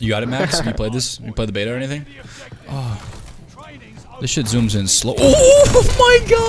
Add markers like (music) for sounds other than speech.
You got it, Max? (laughs) Have you played this? You played the beta or anything? Oh. This shit zooms in slow. Oh my god!